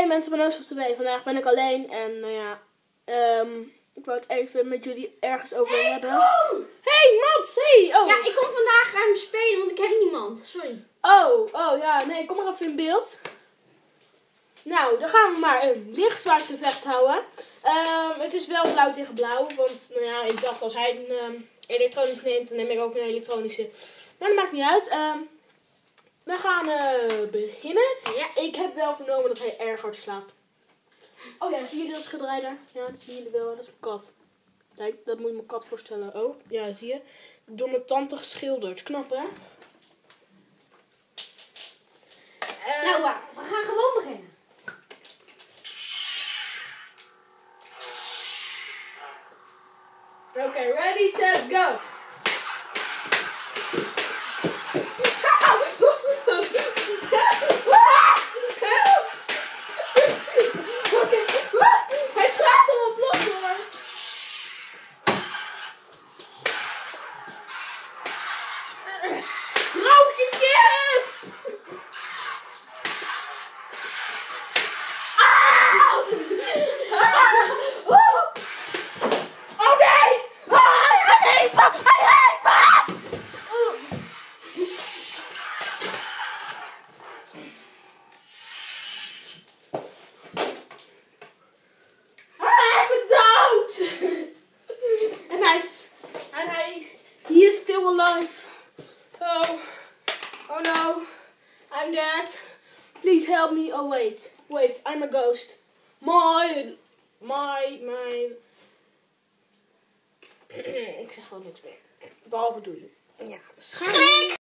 Hey mensen, Oost op de B. Vandaag ben ik alleen en nou ja, ehm, ik wou het even met jullie ergens over hebben. Hey Mats, hey! Oh. Ja, ik kom vandaag aan spelen, want ik heb niemand. Sorry. oh, oh ja, nee, kom maar even in beeld. Nou, dan gaan we maar een lichtzwaardgevecht houden. Ehm, het is wel blauw tegen blauw, want nou ja, ik dacht als hij een ehm, elektronisch neemt, dan neem ik ook een elektronische. Maar dat maakt niet uit. We gaan eh, beginnen. Ja. Ik heb wel vernomen dat hij erg hard slaat. Oh ja, zien jullie dat schilderij daar? Ja, dat zien jullie wel. Dat is mijn kat. Kijk, dat moet je mijn kat voorstellen. Oh, ja, zie je? Door mijn tante geschilderd. Knap, hè? Eh, Nou. We gaan gewoon beginnen. Oké, ready, set, go! Oké, hij slaat erop los hoor! Vrouwtje kip! Oh nee! Oh, hij heeft me! Hij heeft me! Hij is dood! En hij is... En hij... He is still alive. Oh. Oh no. I'm dead. Please help me. Oh wait. Wait, I'm a ghost. My... My... My... Ik zeg gewoon niks meer. Behalve doei. Ja. Schrik!